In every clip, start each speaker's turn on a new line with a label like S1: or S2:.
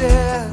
S1: Yeah.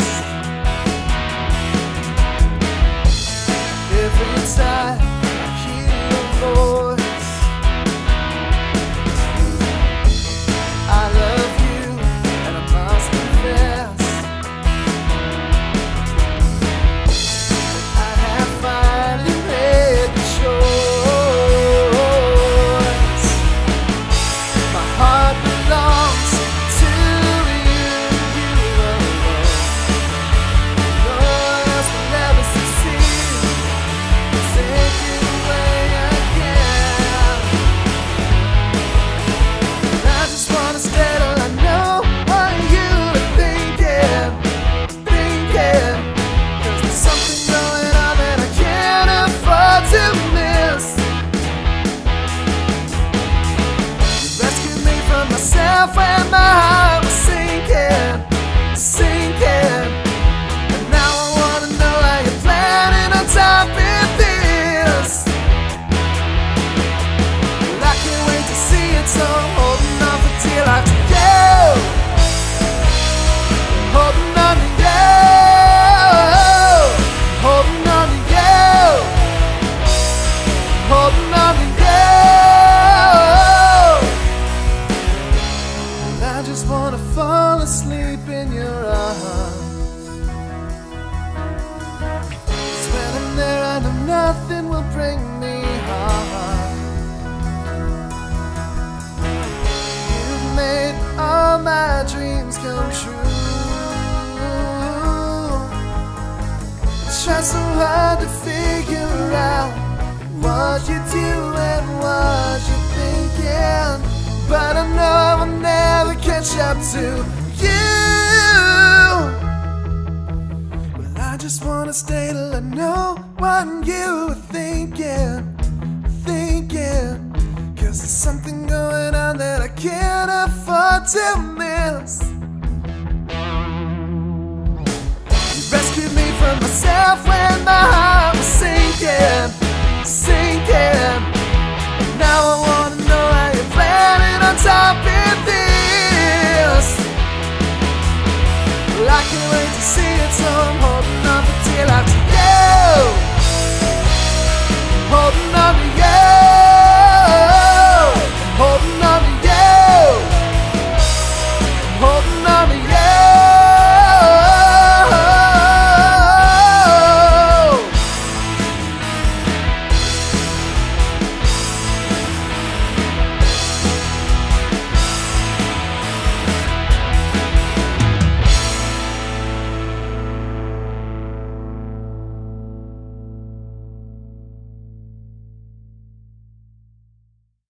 S1: just wanna fall asleep in your arms. Cause when I'm there, I know nothing will bring me harm. You've made all my dreams come true. I try so hard to figure out what you do and what you're thinking to you. Well, I just wanna stay till I know what you are thinking, thinking. Cause there's something going on that I can't afford to miss. You rescued me from myself when my heart was sinking, sinking. Now I want see it's so.